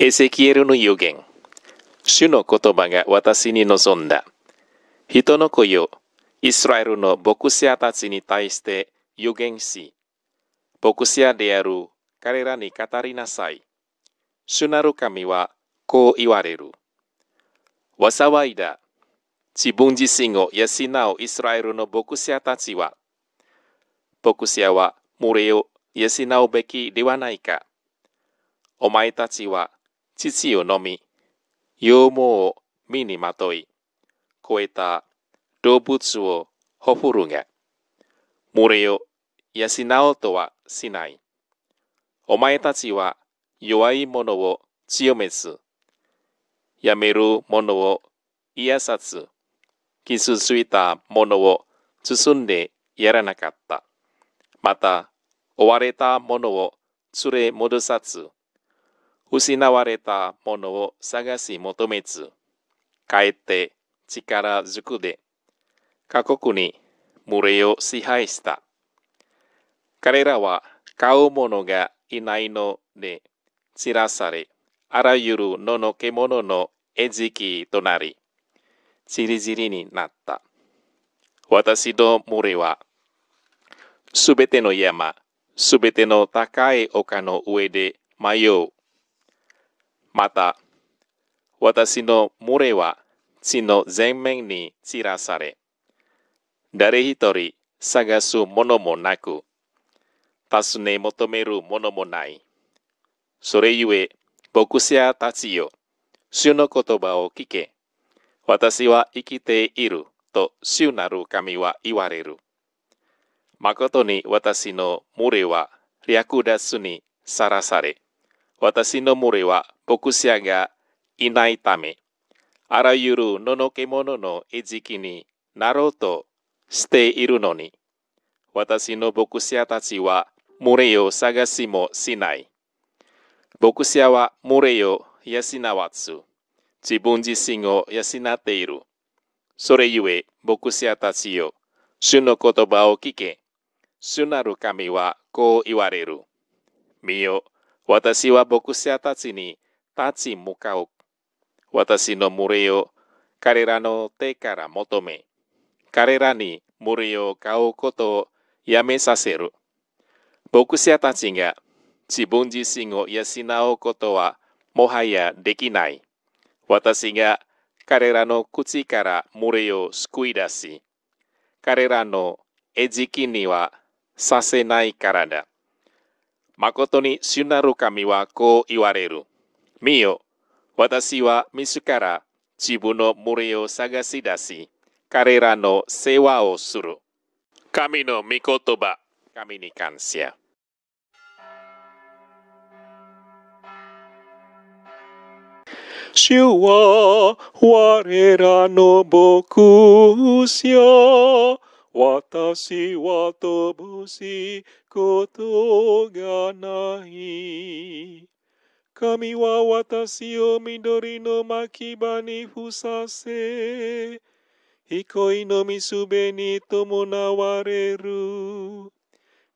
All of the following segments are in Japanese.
エゼキエルの予言。主の言葉が私に望んだ。人の子よ、イスラエルの牧師たちに対して予言し、牧師である彼らに語りなさい。主なる神はこう言われる。災いだ。自分自身を養うイスラエルの牧師たちは、牧師は群れを養うべきではないか。お前たちは父を飲み、羊毛を身にまとい、超えた動物をほふるが、群れを養おうとはしない。お前たちは弱い者を強めず、やめる者を癒さず、傷ついた者を包んでやらなかった。また、追われた者を連れ戻さず、失われた者を探し求めず、帰って力ずくで、過酷に群れを支配した。彼らは買う者がいないので散らされ、あらゆる野の獣の餌食となり、ちりぢりになった。私の群れは、すべての山、すべての高い丘の上で迷う。また、私の群れは地の前面に散らされ、誰一人探すものもなく、尋ね求めるものもない。それゆえ、牧師たちよ、主の言葉を聞け。私は生きていると主なる神は言われる。誠に私の群れは略奪にさらされ、私の群れは牧師がいないため、あらゆる野の獣の餌食になろうとしているのに、私の牧師たちは群れを探しもしない。牧師は群れを養わず、自分自身を養っている。それゆえ、牧師たちよ、主の言葉を聞け。主なる神はこう言われる。見よ、私は牧師たちに立ち向かう。私の群れを彼らの手から求め、彼らに群れを買うことをやめさせる。牧師たちが自分自身を養うことはもはやできない。私が彼らの口から群れを救い出し、彼らの餌食にはさせないからだ。誠に主なる神はこう言われる。見よ、私は自ら自分の群れを探し出し、彼らの世話をする。神の御言葉。神に感謝。主は我らの牧者。私は乏しいことがない。神は私を緑の牧場にふさせ、憩いの水辺に伴われる。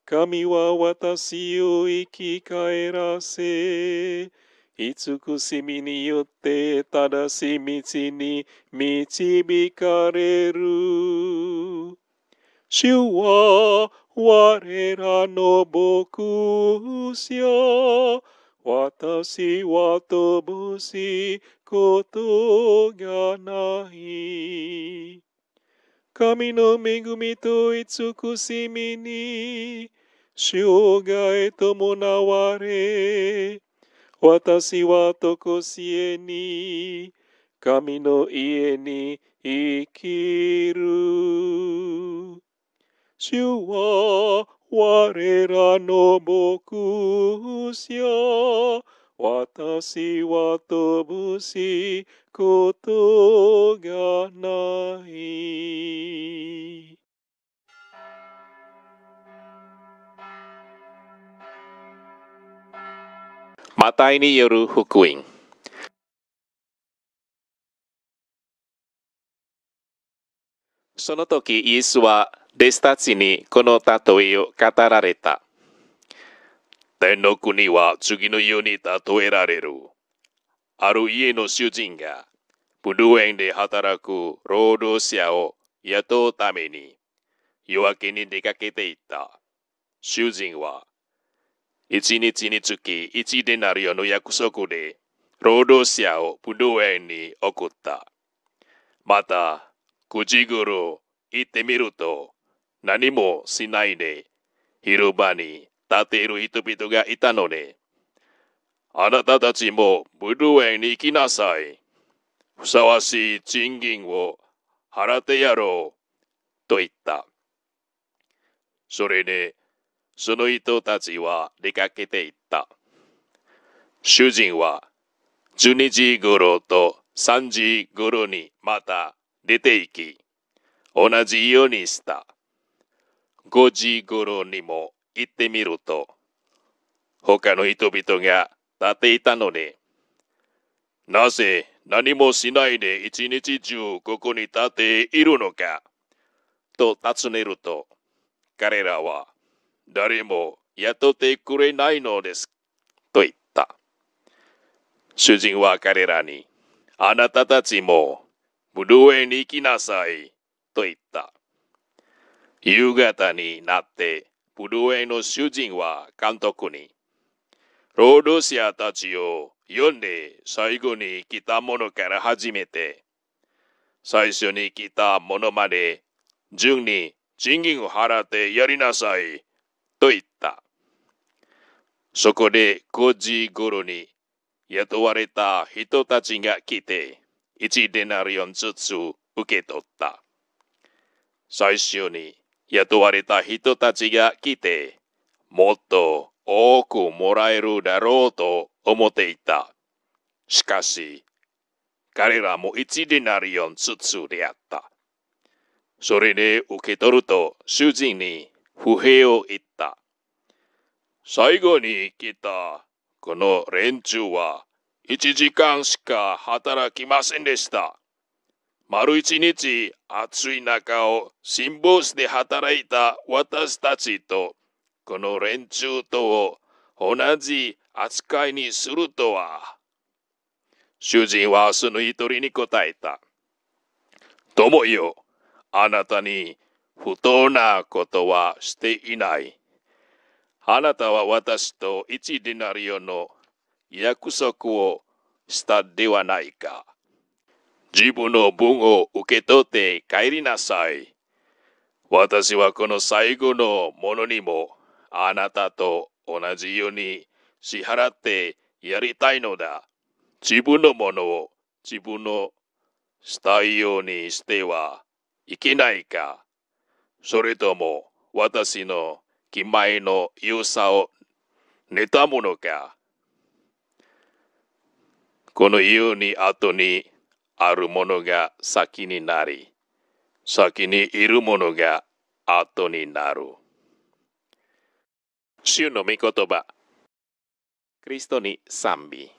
神は私を生き返らせ、慈しみによって正しい道に導かれる。主は我らの牧者。私は乏しいことがない。神の恵みと慈しみに生涯伴われ、私はとこしえに神の家に生きる。主は我らの牧者、私は乏しことがない。マタイによる福音。その時イエスは弟子たちにこの例えを語られた。天の国は次のように例えられる。ある家の主人が、ブドウ園で働く労働者を雇うために夜明けに出かけていった。主人は、一日につき一デナリオの約束で労働者をブドウ園に送った。また、9時頃行ってみると何もしないで広場に立っている人々がいたので、あなたたちもブドウ園に行きなさい。ふさわしい賃金を払ってやろう。と言った。それで、その人たちは出かけていった。主人は12時頃と3時頃にまた出て行き、同じようにした。5時頃にも行ってみると、他の人々が立っていたので、なぜ何もしないで一日中ここに立っているのかと尋ねると、彼らは誰も雇ってくれないのですと言った。主人は彼らに、あなたたちもブドウ園に行きなさいと言った。夕方になってブドウ園の主人は監督に、労働者たちを読んで最後に来たものから始めて、最初に来たものまで順に賃金を払ってやりなさいと言った。そこで5時頃に雇われた人たちが来て、1デナリオンずつ受け取った。最初に雇われた人たちが来て、もっと多くもらえるだろうと思っていた。しかし、彼らも1デナリオンずつであった。それで受け取ると主人に不平を言った。最後に来たこの連中は1時間しか働きませんでした。丸一日暑い中を辛抱して働いた私たちと、この連中とを同じ扱いにするとは。主人はその一人に答えた。友よ、あなたに不当なことはしていない。あなたは私と一ディナリオの約束をしたではないか。自分の分を受け取って帰りなさい。私はこの最後のものにもあなたと同じように支払ってやりたいのだ。自分のものを自分のしたいようにしてはいけないか。それとも私の気前の良さを妬むのか。このように後にあるものが先になり、先にいるものが後になる。主の御言葉、クリストに賛美。